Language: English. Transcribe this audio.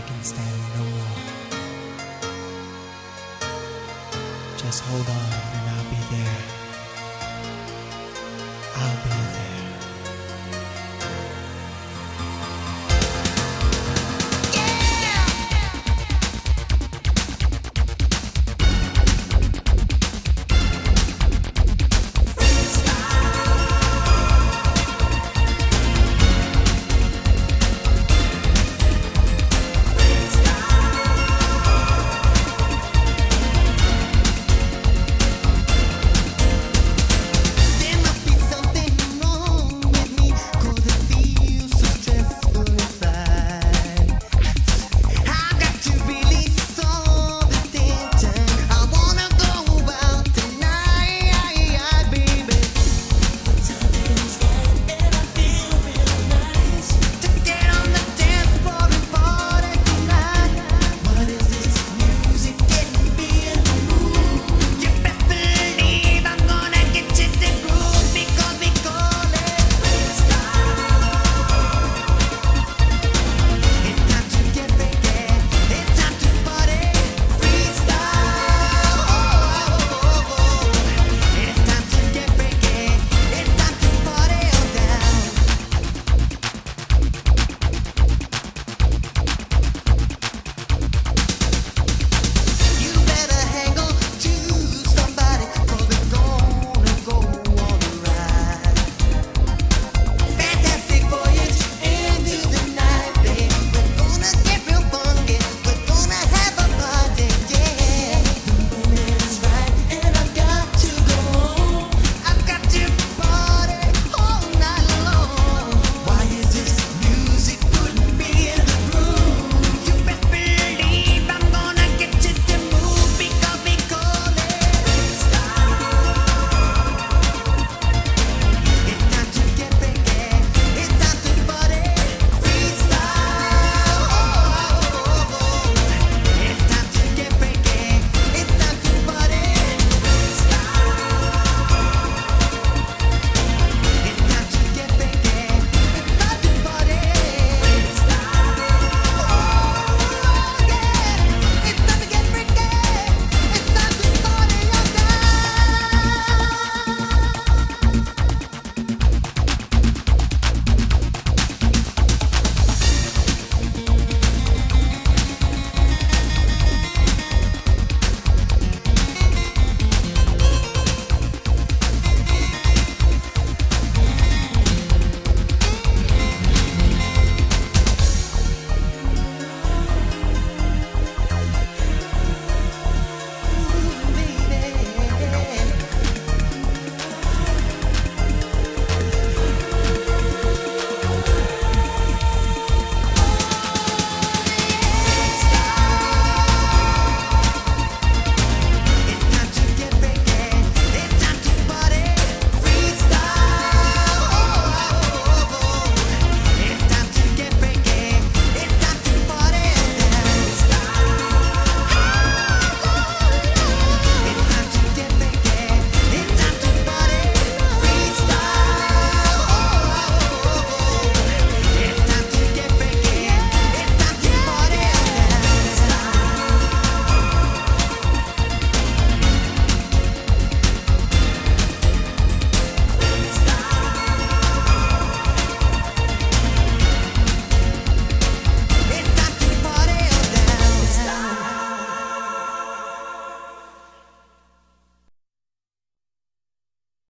We can stand no more. Just hold on.